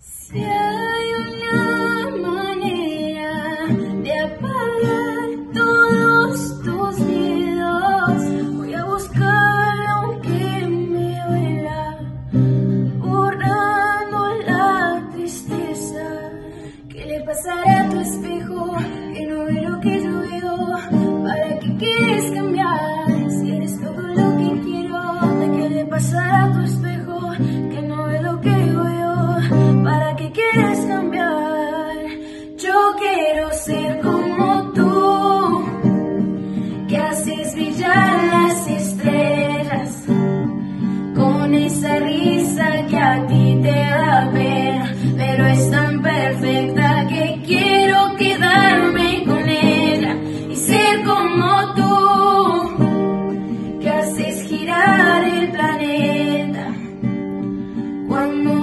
Si hay una manera de apagar todos tus miedos, voy a buscar aunque me duela, borrando la tristeza. ¿Qué le pasará a tu espejo que no ve lo que yo veo? ¿Para qué quieres cambiar si eres todo lo que quiero? ¿De qué le pasará? quiero ser como tú, que haces brillar las estrellas con esa risa que a ti te da pena, pero es tan perfecta que quiero quedarme con ella y ser como tú, que haces girar el planeta cuando